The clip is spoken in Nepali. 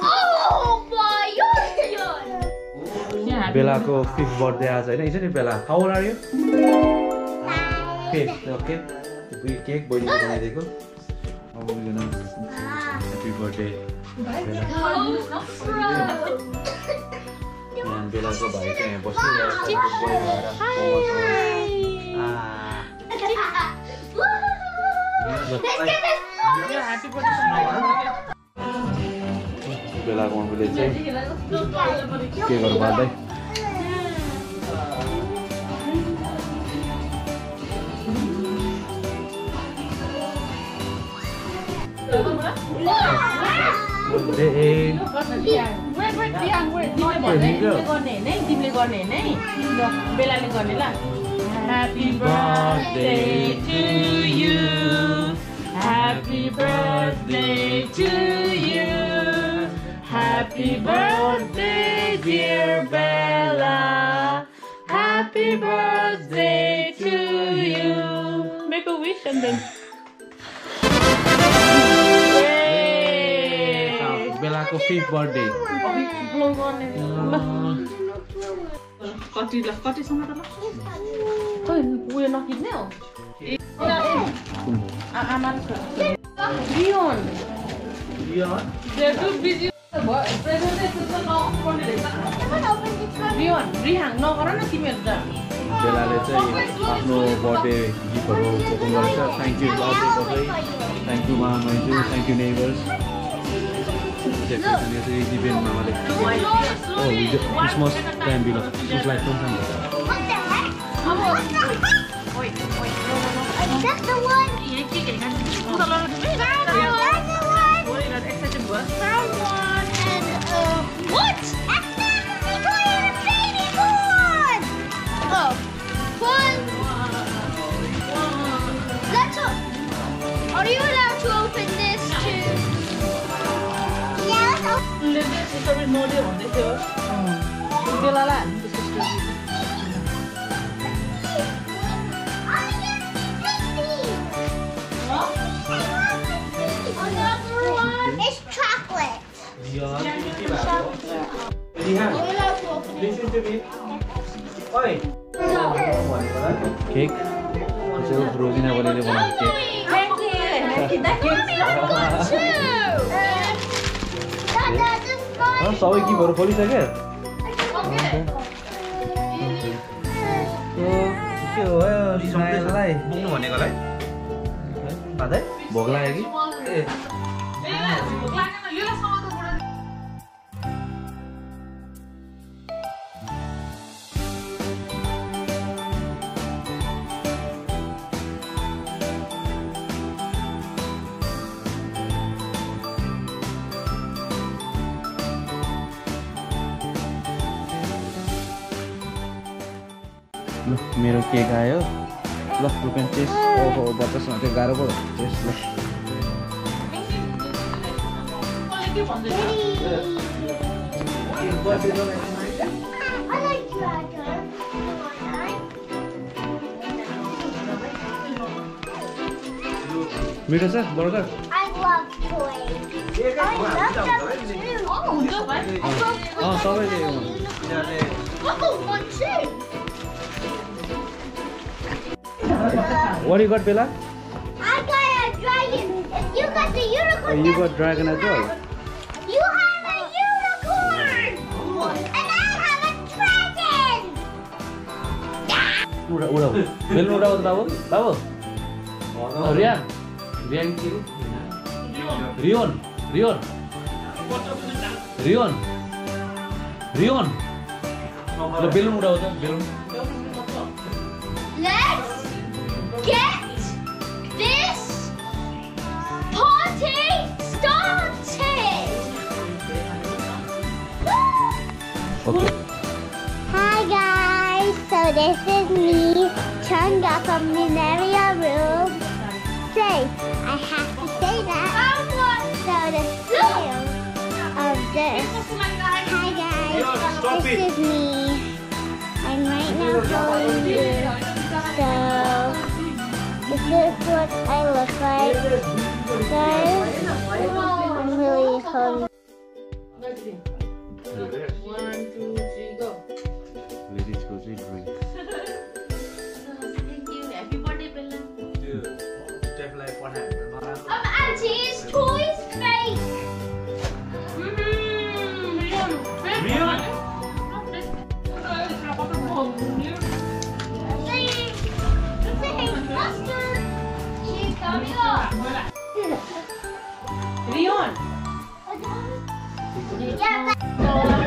Oh! बेलाको फिफ्थ बर्थडे आज होइन? हिजो नि Bela how are you cake okay cake बहिनीले बनाइदिएको। ह्याप्पी बर्थडे यहाँ बेलाको भाइ चाहिँ यहाँ बसिरहेको बेलाको मम्मीले चाहिँ केकहरू बाँध्दै बर्थडे तिमीले गर्ने होइन है तिमीले गर्ने होइन है ल बेलाले गर्ने ल happy birthday to you happy birthday to you happy birthday dear Bela happy birthday to you make a wish and then बेलाको फिफ्थ बर्थडे कति ल कतिसम्म बेलाले चाहिँ आफ्नो बर्थडे गिफ्टहरू ओपन थ्याङ्क यू सबै थ्याङ्क यू मा थ्याङ्क यू नेबर्स यसरी मामाले क्रिसमस टाइम उसलाई let's open. मोडे भन्दै थियो बेलालाई हामी is chocolate. केक चाहिँ रोजिना बहिनीले बनाएको केक सबै गिफ्टहरू खोलिसक्यो के हो। पुग्नु भनेकोलाई भोक लाग्यो कि ल मेरो केक आयो ल रुपेन टेस्ट ओहो बच्चासँग त्यो गाह्रो पो टेस्ट ल. मिठो छ burger I What do you got, Bella? I got a dragon. You got the unicorn. Oh, you got dragon as well. You have a unicorn. And I have a dragon. Uda, uda. Will uda was Babo? Babo? Oh, Rian. Rian Kiru? Rion. Rion. Rion. Rion. The balloon uda was Balloon. Let's this is me, Chunga from Mineria Room. Say, I have to say that. So the feel of this. Hi guys, this is me. I'm right now showing you. So this is what I look like. Leon. Yeah,